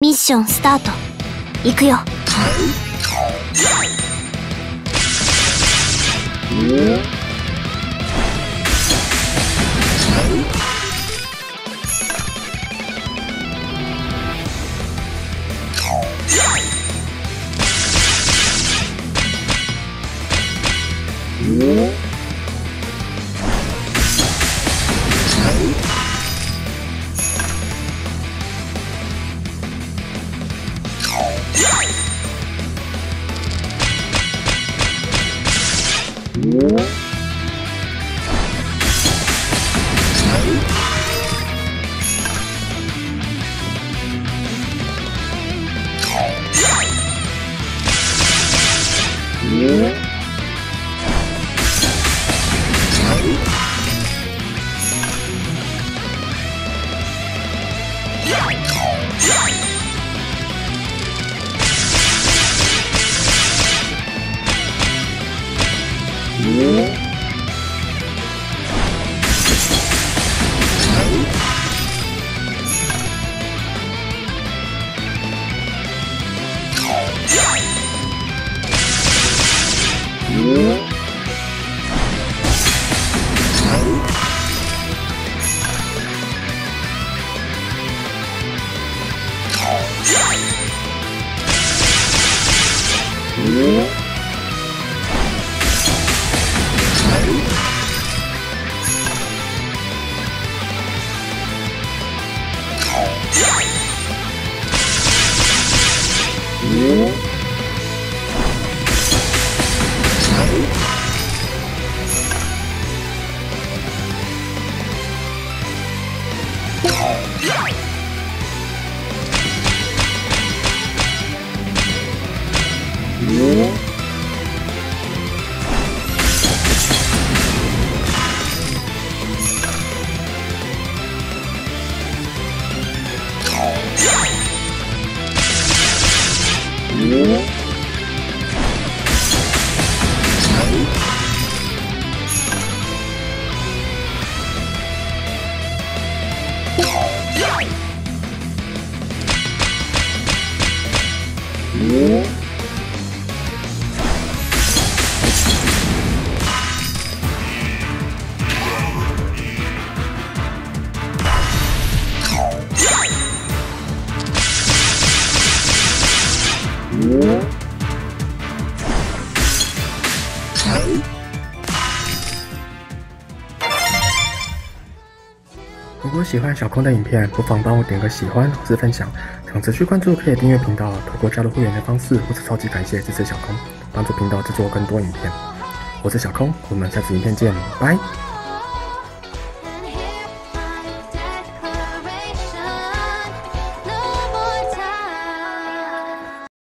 ミッションスタート。行くよ。Yeah! Yeah. Yeah. 如果喜欢小空的影片，不妨帮我点个喜欢或是分享。想持续关注，可以订阅频道，透过加入会员的方式，或是超级感谢支持小空，帮助频道制作更多影片。我是小空，我们下次影片见，拜。